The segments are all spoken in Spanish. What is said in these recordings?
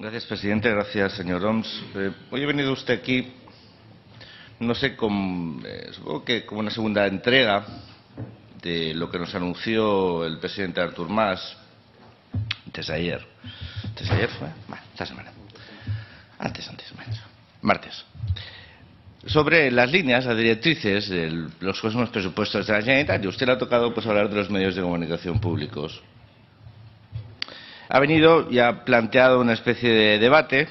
Gracias, presidente. Gracias, señor Oms. Eh, hoy ha venido usted aquí, no sé, con, eh, supongo que como una segunda entrega de lo que nos anunció el presidente Artur Mas antes de ayer. ¿Antes de ayer fue? Bueno, esta semana. Antes, antes, menos. Martes. Sobre las líneas, las directrices de los próximos presupuestos de la Generalitat, y usted le ha tocado pues, hablar de los medios de comunicación públicos. Ha venido y ha planteado una especie de debate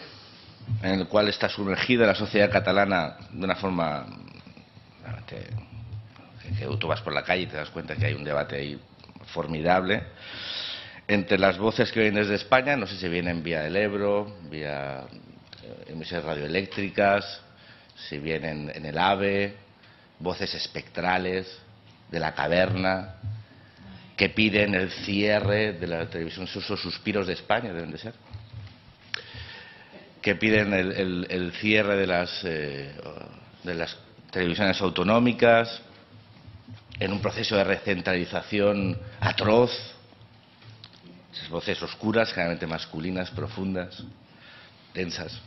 en el cual está sumergida la sociedad catalana de una forma realmente que tú vas por la calle y te das cuenta que hay un debate ahí formidable entre las voces que vienen desde España, no sé si vienen vía el Ebro, vía eh, emisiones radioeléctricas, si vienen en el AVE, voces espectrales de la caverna, que piden el cierre de la televisión, esos suspiros de España deben de ser, que piden el, cierre de las, eh, de las televisiones autonómicas, en un proceso de recentralización atroz, esas voces oscuras, generalmente masculinas, profundas, densas.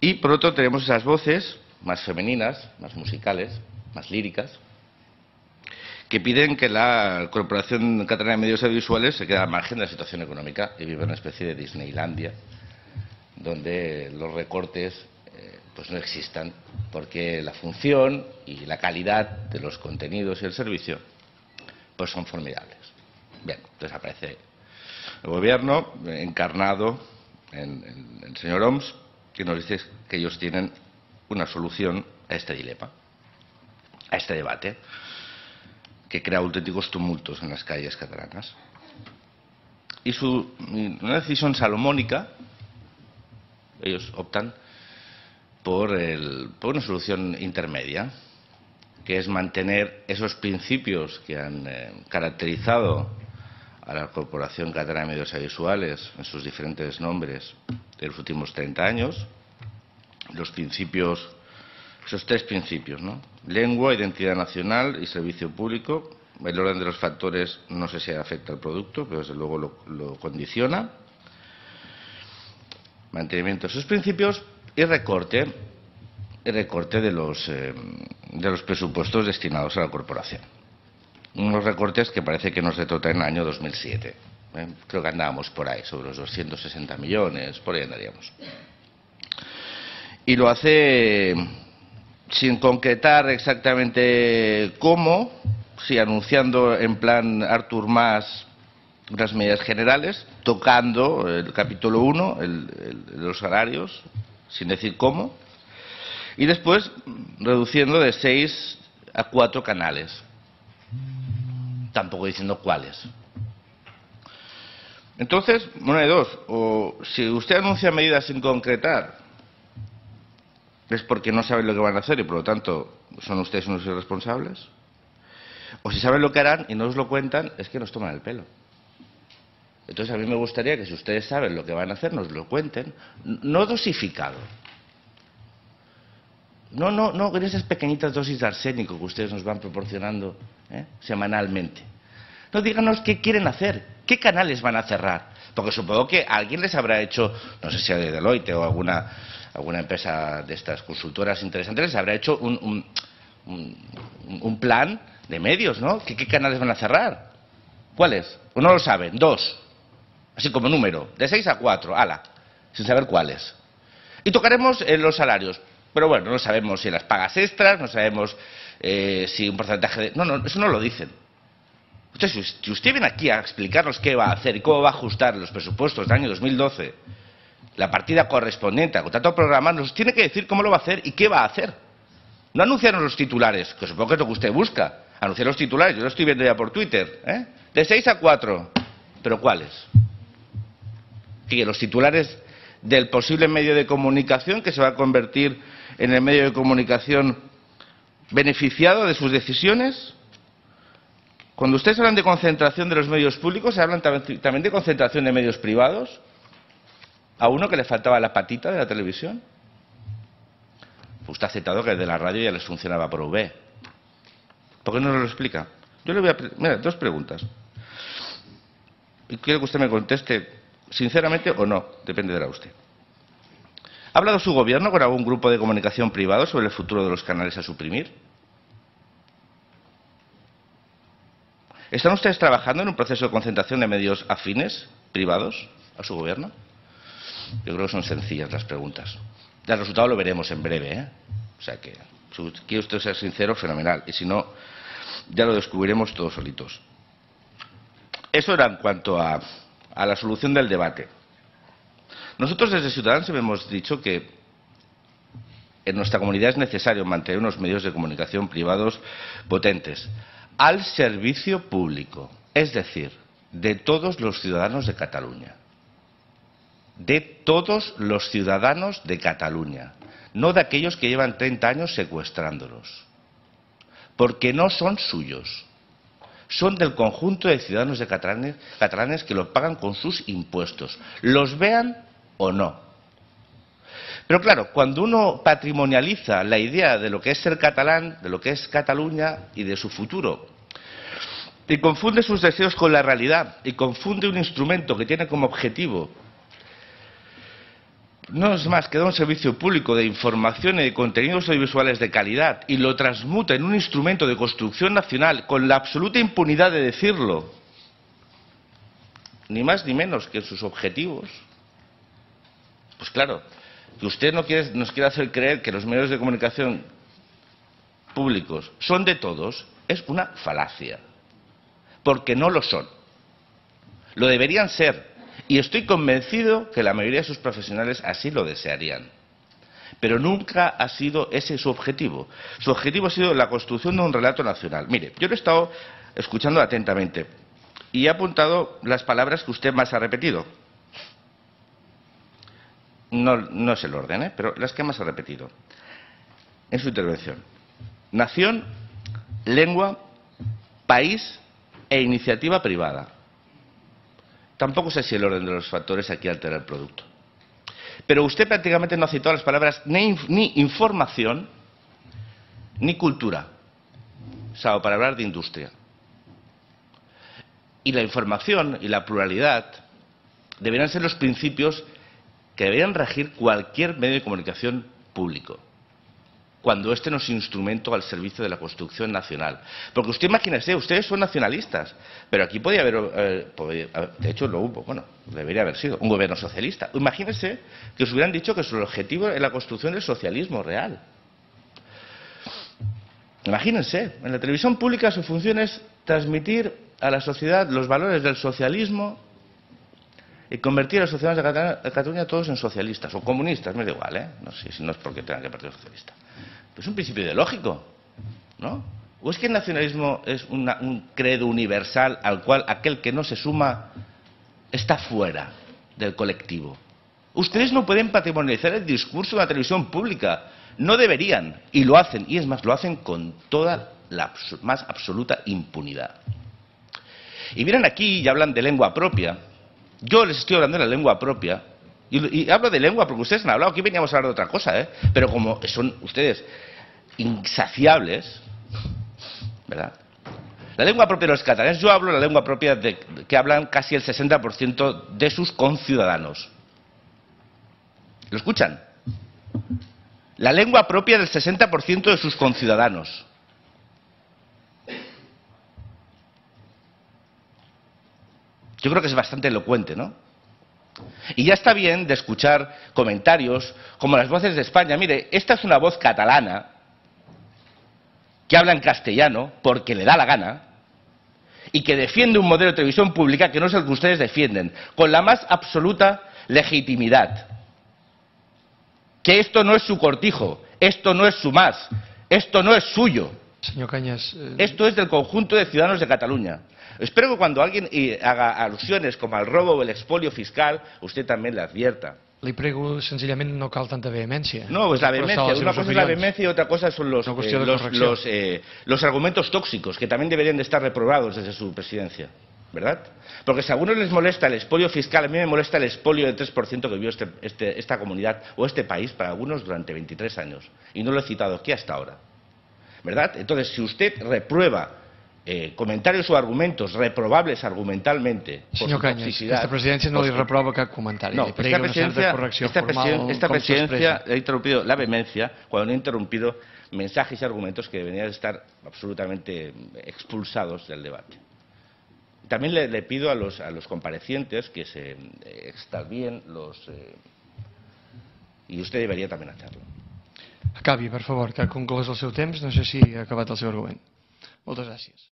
Y por otro tenemos esas voces más femeninas, más musicales, más líricas, que piden que la Corporación Catalana de Medios Audiovisuales se quede al margen de la situación económica y viva una especie de Disneylandia, donde los recortes eh, pues no existan, porque la función y la calidad de los contenidos y el servicio pues son formidables. Bien, entonces aparece el gobierno encarnado en, en el señor Oms, que nos dice que ellos tienen una solución a este dilema, a este debate, que crea auténticos tumultos en las calles catalanas. Y su, una decisión salomónica, ellos optan por, el, por una solución intermedia, que es mantener esos principios que han eh, caracterizado a la Corporación Catalana de Medios Audiovisuales en sus diferentes nombres de los últimos 30 años, los principios, esos tres principios, ¿no? Lengua, identidad nacional y servicio público. El orden de los factores no sé si afecta al producto, pero desde luego lo, condiciona. Mantenimiento de esos principios y recorte, recorte de los, eh, de los presupuestos destinados a la corporación. Unos recortes que parece que nos retrotraen al año 2007. ¿eh? Creo que andábamos por ahí, sobre los 260 millones, por ahí andaríamos. Y lo hace sin concretar exactamente cómo, sí anunciando en plan Artur Mas las medidas generales, tocando el capítulo 1, el, el, los salarios, sin decir cómo, y después reduciendo de seis a cuatro canales, tampoco diciendo cuáles. Entonces, una de dos, o si usted anuncia medidas sin concretar, es porque no saben lo que van a hacer y por lo tanto son ustedes unos irresponsables, o si saben lo que harán y no os lo cuentan, es que nos toman el pelo. Entonces a mí me gustaría que si ustedes saben lo que van a hacer, nos lo cuenten, no dosificado. No, no, no, con esas pequeñitas dosis de arsénico que ustedes nos van proporcionando ¿eh? semanalmente. No, díganos qué quieren hacer, qué canales van a cerrar. Porque supongo que alguien les habrá hecho, no sé si de Deloitte o alguna, alguna empresa de estas consultoras interesantes, les habrá hecho un, un, un, plan de medios, ¿no? ¿Qué, ¿Qué canales van a cerrar? ¿Cuáles? O no lo saben. Dos. Así como número. De seis a cuatro. Ala. Sin saber cuáles. Y tocaremos eh, los salarios. Pero bueno, no sabemos si las pagas extras, no sabemos eh, si un porcentaje de... No, no, eso no lo dicen. Entonces, si usted viene aquí a explicarnos qué va a hacer y cómo va a ajustar los presupuestos del año 2012, la partida correspondiente al contrato programado, nos tiene que decir cómo lo va a hacer y qué va a hacer. No anunciarnos los titulares, que supongo que es lo que usted busca. Anunciar los titulares, yo lo estoy viendo ya por Twitter. ¿eh? De 6 a 4. ¿Pero cuáles? Que los titulares del posible medio de comunicación que se va a convertir en el medio de comunicación beneficiado de sus decisiones. Cuando ustedes hablan de concentración de los medios públicos, ¿se hablan también de concentración de medios privados? ¿A uno que le faltaba la patita de la televisión? Usted ha aceptado que de la radio ya les funcionaba por V. ¿Por qué no lo explica? Yo le voy a... Mira, dos preguntas. Y quiero que usted me conteste sinceramente o no, depende de usted. ¿Ha hablado su gobierno con algún grupo de comunicación privado sobre el futuro de los canales a suprimir? ¿Están ustedes trabajando en un proceso de concentración de medios afines, privados, a su gobierno? Yo creo que son sencillas las preguntas. El resultado lo veremos en breve. ¿eh? O sea que, si quiere usted ser sincero, fenomenal. Y si no, ya lo descubriremos todos solitos. Eso era en cuanto a, a la solución del debate. Nosotros desde Ciudadanos hemos dicho que en nuestra comunidad es necesario mantener unos medios de comunicación privados potentes al servicio público, es decir, de todos los ciudadanos de Cataluña. De todos los ciudadanos de Cataluña, no de aquellos que llevan 30 años secuestrándolos, porque no son suyos, son del conjunto de ciudadanos de catalanes, que lo pagan con sus impuestos, los vean o no. Pero claro, cuando uno patrimonializa la idea de lo que es ser catalán, de lo que es Cataluña y de su futuro, y confunde sus deseos con la realidad, y confunde un instrumento que tiene como objetivo no es más que dar un servicio público de información y de contenidos audiovisuales de calidad y lo transmuta en un instrumento de construcción nacional con la absoluta impunidad de decirlo, ni más ni menos que sus objetivos, pues claro, que usted no nos quiere hacer creer que los medios de comunicación públicos son de todos es una falacia, porque no lo son. Lo deberían ser, y estoy convencido que la mayoría de sus profesionales así lo desearían. Pero nunca ha sido ese su objetivo. Su objetivo ha sido la construcción de un relato nacional. Mire, yo lo he estado escuchando atentamente y he apuntado las palabras que usted más ha repetido no, es el orden, ¿eh? pero las que más ha repetido en su intervención. Nación, lengua, país e iniciativa privada. Tampoco sé si el orden de los factores aquí altera el producto. Pero usted prácticamente no ha citado las palabras ni, ni información ni cultura, salvo para hablar de industria. Y la información y la pluralidad deberán ser los principios que deberían regir cualquier medio de comunicación público cuando este no es instrumento al servicio de la construcción nacional. Porque usted imagínese, ustedes son nacionalistas, pero aquí podía haber, eh, de hecho lo hubo, bueno, debería haber sido, un gobierno socialista. Imagínense que os hubieran dicho que su objetivo es la construcción del socialismo real. Imagínense, en la televisión pública su función es transmitir a la sociedad los valores del socialismo y convertir a los ciudadanos de Cataluña todos en socialistas o comunistas, me da igual, ¿eh? No sé si no es porque tengan que Partido Socialista. Es un principio ideológico, ¿no? ¿O es que el nacionalismo es un credo universal al cual aquel que no se suma está fuera del colectivo? Ustedes no pueden patrimonializar el discurso de la televisión pública. No deberían. Y lo hacen. Y es más, lo hacen con toda la más absoluta impunidad. Y vienen aquí y hablan de lengua propia. Yo les estoy hablando de la lengua propia. Y, hablo de lengua porque ustedes han hablado. Aquí veníamos a hablar de otra cosa, ¿eh? Pero como son ustedes insaciables, ¿verdad? La lengua propia de los catalanes, yo hablo la lengua propia de, que hablan casi el 60% de sus conciudadanos. ¿Lo escuchan? La lengua propia del 60% de sus conciudadanos. Yo creo que es bastante elocuente, ¿no? Y ya está bien de escuchar comentarios como las voces de España. Mire, esta es una voz catalana que habla en castellano porque le da la gana y que defiende un modelo de televisión pública que no es el que ustedes defienden, con la más absoluta legitimidad. Que esto no es su cortijo, esto no es su más, esto no es suyo. Señor Cañas. Eh... Esto es del conjunto de ciudadanos de Cataluña. Espero que cuando alguien haga alusiones como al robo o el expolio fiscal, usted también le advierta. Le prego senzillament no cal tanta vehemencia. No, es la vehemencia. Una cosa es la vehemencia y otra cosa son los, eh, los, los, eh, los argumentos tóxicos, que también deberían de estar reprobados desde su presidencia. ¿verdad? Porque si a algunos les molesta el expolio fiscal, a mí me molesta el expolio del 3% que vivió este, este, esta comunidad o este país para algunos durante 23 años. Y no lo he citado aquí hasta ahora. ¿Verdad? Entonces, si usted reprueba eh, comentarios o argumentos reprobables argumentalmente por Senyor su Canyes, toxicidad, aquesta presidència no li pues, reprova cap comentari. no, esta presidencia, correcció esta formal esta presidencia ha interrumpido la vehemencia cuando ha interrumpido mensajes y argumentos que deberían estar absolutamente expulsados del debate. También le, le pido a los, a los comparecientes que se eh, extravien los... eh, y usted debería también hacerlo. Acabi, per favor, que ha conclòs el seu temps. No sé si ha acabat el seu argument. Moltes gràcies.